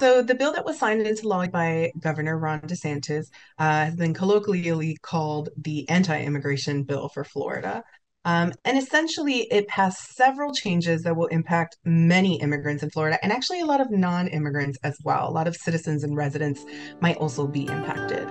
So, the bill that was signed into law by Governor Ron DeSantis uh, has been colloquially called the anti immigration bill for Florida. Um, and essentially, it passed several changes that will impact many immigrants in Florida and actually a lot of non immigrants as well. A lot of citizens and residents might also be impacted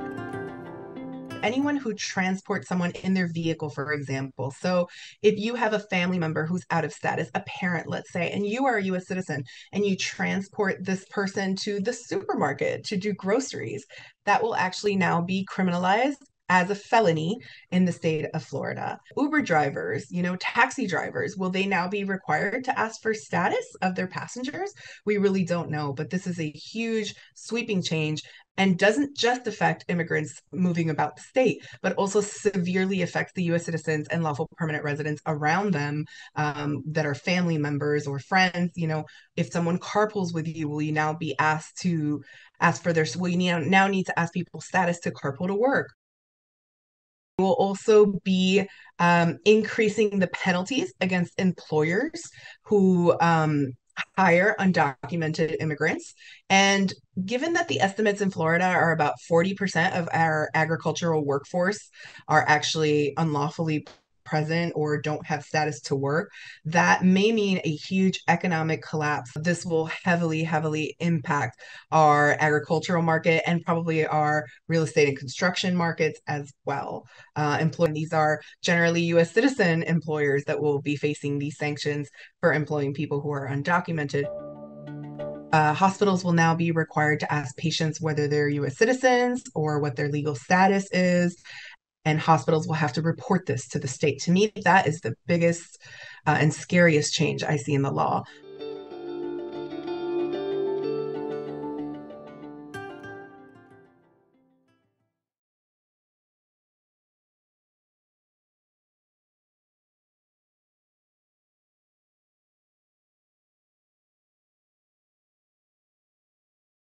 anyone who transports someone in their vehicle, for example. So if you have a family member who's out of status, a parent, let's say, and you are a US citizen and you transport this person to the supermarket to do groceries, that will actually now be criminalized as a felony in the state of Florida. Uber drivers, you know, taxi drivers, will they now be required to ask for status of their passengers? We really don't know, but this is a huge sweeping change and doesn't just affect immigrants moving about the state, but also severely affects the US citizens and lawful permanent residents around them um, that are family members or friends. You know, if someone carpools with you, will you now be asked to ask for their, will you now need to ask people status to carpool to work? Will also be um, increasing the penalties against employers who um, hire undocumented immigrants. And given that the estimates in Florida are about 40% of our agricultural workforce are actually unlawfully present or don't have status to work, that may mean a huge economic collapse. This will heavily, heavily impact our agricultural market and probably our real estate and construction markets as well. Uh, employing these are generally US citizen employers that will be facing these sanctions for employing people who are undocumented. Uh, hospitals will now be required to ask patients whether they're US citizens or what their legal status is and hospitals will have to report this to the state. To me, that is the biggest uh, and scariest change I see in the law.